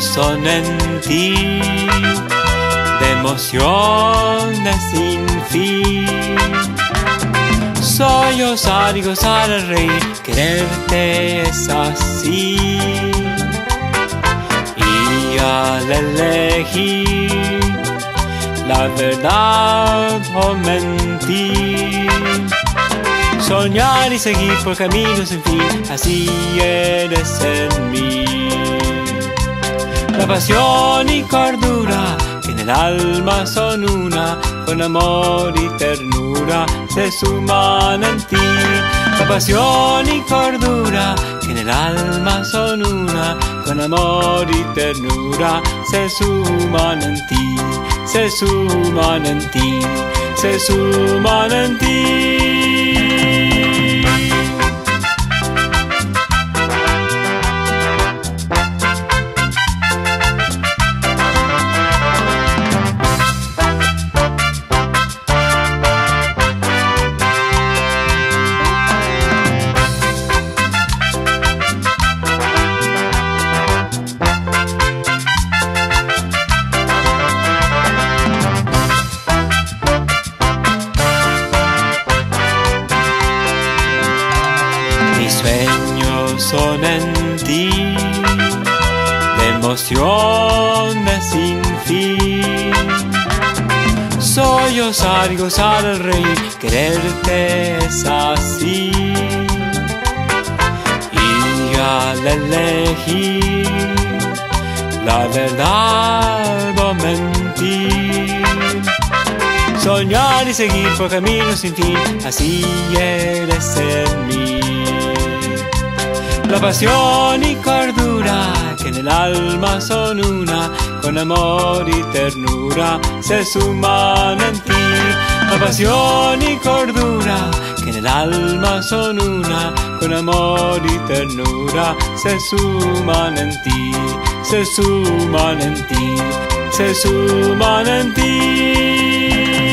son en ti, de emociones sin fin. Soy osar y al rey, quererte es así. Y al elegir la verdad o mentir, soñar y seguir por caminos sin fin, así eres en mí. La pasión y cordura en el alma son una, con amor y ternura se suman en ti. La pasión y cordura en el alma son una, con amor y ternura se suman en ti, se suman en ti, se suman en ti. Son en ti, de emociones sin fin. Y gozar rey, quererte es así. Y al elegir la verdad o mentir, soñar y seguir por caminos sin fin, así eres en mí. La pasión y cordura que en el alma son una, con amor y ternura se suman en ti. La pasión y cordura que en el alma son una, con amor y ternura se suman en ti, se suman en ti, se suman en ti.